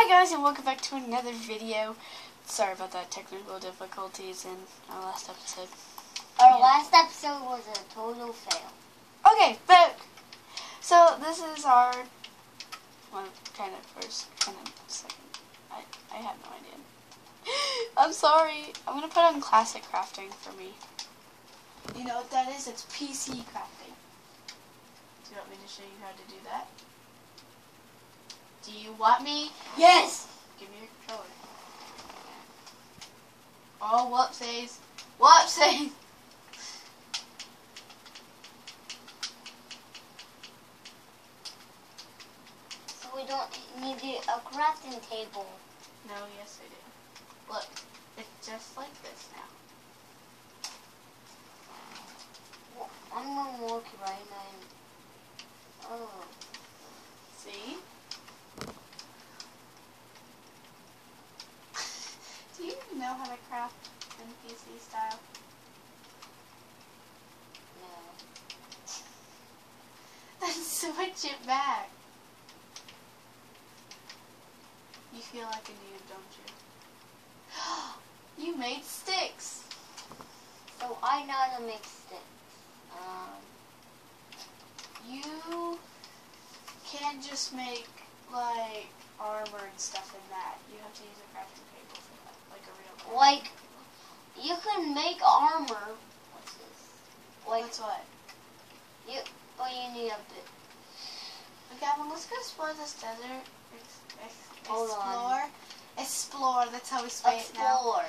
Hi guys and welcome back to another video. Sorry about that technical difficulties in our last episode. Our Yeah. last episode was a total fail. Okay, but so this is our one kind of first, kind of second. I I have no idea. I'm sorry. I'm gonna put on classic crafting for me. You know what that is? It's PC crafting. Do you want me to show you how to do that? Do you want me? Yes! Give me your controller. Oh, whoopsies. Whoopsies. So we don't need the- a crafting table. No, yes I do. Look, it's just like this now. Well, I'm gonna walk right now. Oh. See? do know how to craft in PC style? No. Then switch it back. You feel like a noob, don't you? you made sticks. So I know how to make sticks. Um, you can't just make like armor and stuff in that. You have to use a crafting table like a real. one. Like, you can make armor. What's this? Like, That's what. but you need a bit. Okay, well, let's go explore this desert. Ex- ex- Hold explore. on. Explore. That's how we say it now. Explore.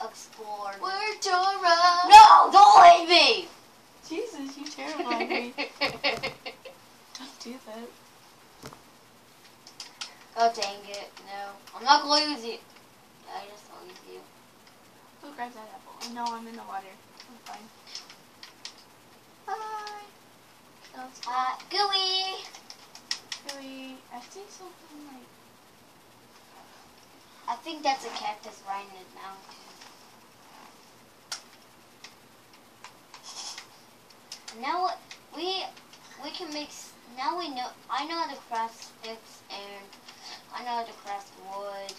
Explore. We're Dora. No! Don't leave me! Jesus, you terrified me. Don't do that. Oh dang it, no. I'm not gonna lose you. I just don't lose you. Go grab that apple. No, I'm in the water. I'm fine. Let's go. Uh, gooey! Really, I see something like. I think that's a cactus right in mountain. And now we we can make now we know I know how to craft sticks and I know how to craft wood.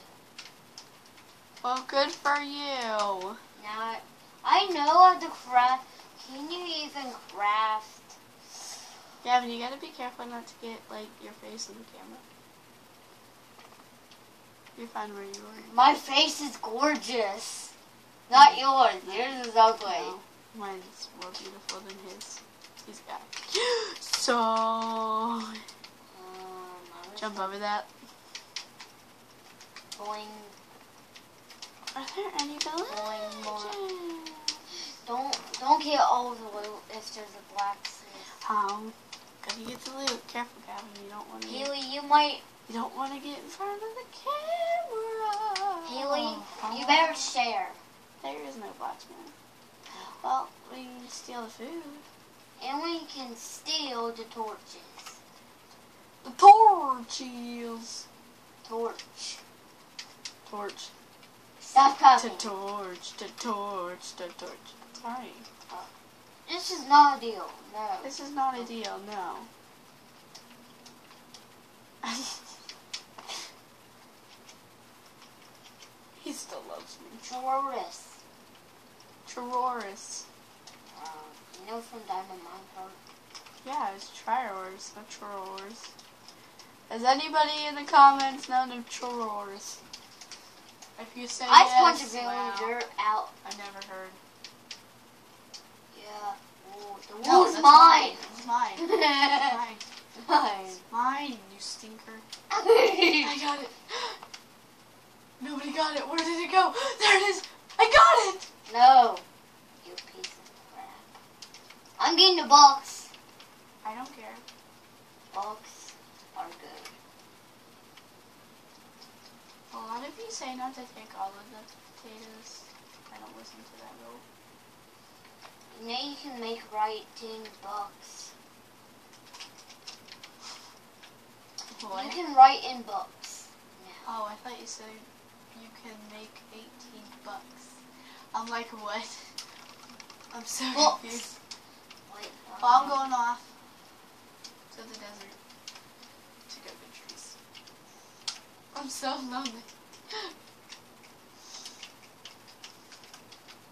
Well, good for you. Now I, know how to craft can you even craft Gavin, you gotta be careful not to get like your face in the camera. You're fine where you are. my face is gorgeous. Not yours. Yours is ugly. No, mine's more beautiful than his. He's got. So Um, jump over that. going Are there any boing. Don't don't get all the loot if there's a blacksmith. Um, How? Gotta get the loot. Careful, Gavin. You don't want to. Get, Haley, you might you don't want to get in front of the camera. Haley, Oh. you better share. There is no blacksmith. Well, we can steal the food. And we can steal the torches. The torches. Torch. Torch. Stop To torch. To torch. To torch. Sorry. This is not a deal. No. This is not a deal, no. he still loves me. Chorus. Chororis. Um, you know from Diamond Minecart? Yeah, it's Trayaurus, not Chororis. Has anybody in the comments known of Chororis? If you say I yes, spawned a wow. villager out. I never heard. Yeah. Ooh, the No, wool's that's mine. It's mine. It's mine. mine. It's mine, you stinker. I got it. Nobody got it. Where did it go? There it is. I got it. no. You piece of crap. I'm getting the box. I don't care. Box are good. A lot of you say not to take all of the potatoes. I don't listen to that rule. Now you can make writing books. You What? can write in books. now. Oh, I thought you said you can make 18 bucks. I'm like, what? I'm so Books. confused. Wait, Well, I'm going off to the desert to go get trees. I'm so lonely.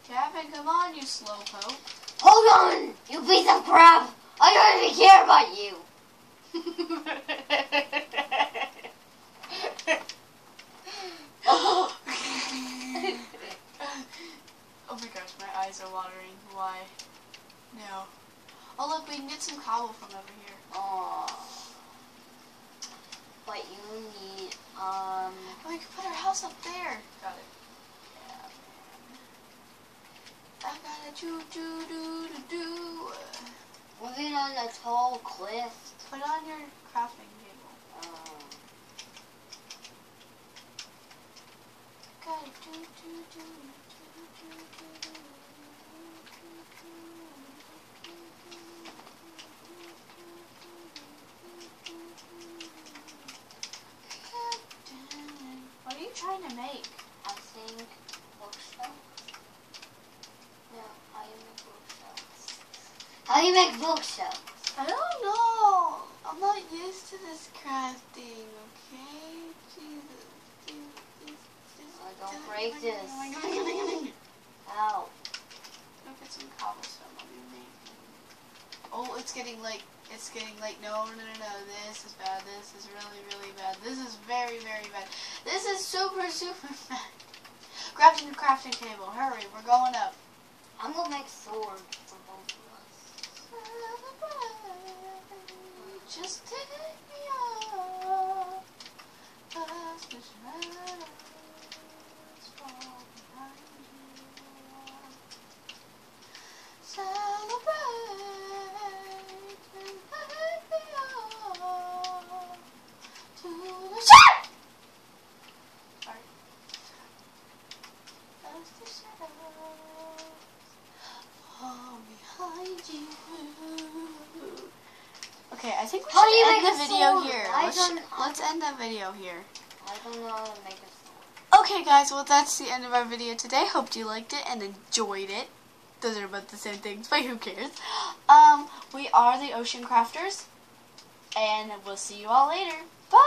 Gavin, come on, you slowpoke. Hold on, you piece of crap! I don't even care about you. oh. oh my gosh, my eyes are watering. Why? No. Oh look, we can get some cobble from over here. Aw. But you need, um, Oh, we can put our house up there. Got it. Yeah. I gotta do do do do do. living on a tall cliff. Put on your crafting table. Um, Gotta do do do do do do do. What are to make? I think bookshelf. No, how you make bookshelves? How you make bookshelves? I don't know. I'm not used to this crafting, okay? Jesus. Jesus, Jesus. Oh, don't break this. Ow. Look at some cobblestone. Let me make. Oh, it's getting late. It's getting late. No, no, no, no. This is bad. This is really, really bad. This is very, very bad. This is super, super bad. Grab your crafting table. Hurry. We're going up. I'm gonna make sword for both of us. Just take me up. Past the shadows fall behind you. Celebrate and take me up to the shadows. Sorry. Past the shadows fall behind you. Okay, I think we How should end the a video sword? here. I Let's, let's end the video here. I don't know how to make a sword. Okay, guys, well, that's the end of our video today. Hope you liked it and enjoyed it. Those are about the same things, but who cares? Um, we are the Ocean Crafters, and we'll see you all later. Bye.